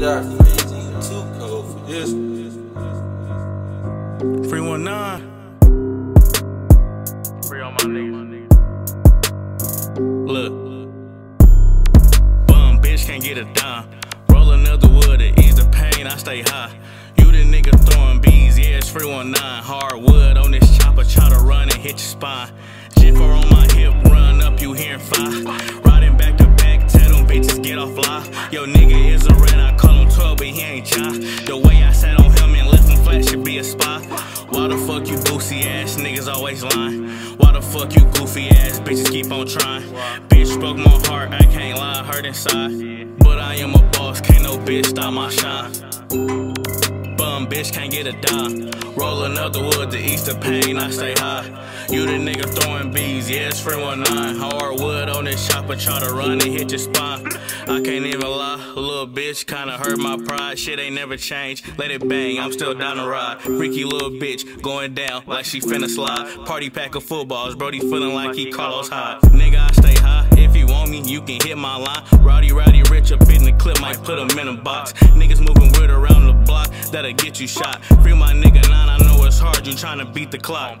that freezing too cold for this. Free. Free all my niggas. Look. Bum bitch can't get a dime. Roll another wood to ease the pain. I stay high. You the nigga throwing bees, yeah, it's free one nine. Hard wood on this chopper, try to run and hit your spine. Jiffer on my hip, run up, you hearing fire. Riding back to back, tell them bitches get off lie. Yo, nigga is a red, I call him 12, but he ain't. The way I sat on him and left him flat should be a spy. Why the fuck you boosie ass niggas always lying? Why the fuck you goofy ass bitches keep on trying? Bitch broke my heart, I can't lie, hurt inside. But I am a boss, can't no bitch stop my shine bum bitch can't get a dime. Roll another wood to ease the pain, I stay high. You the nigga throwing bees, yeah, it's free one. Hard wood on this chopper, try to run and hit your spine. I can't even lie, little bitch kinda hurt my pride. Shit ain't never changed, let it bang, I'm still down the ride. Freaky little bitch going down like she finna slide. Party pack of footballs, Brody feeling like he Carlos Hyde. Nigga you can hit my line. Rowdy, rowdy, rich up in the clip, might put him in a box. Niggas moving weird around the block, that'll get you shot. Free my nigga nine, I know it's hard, you tryna beat the clock.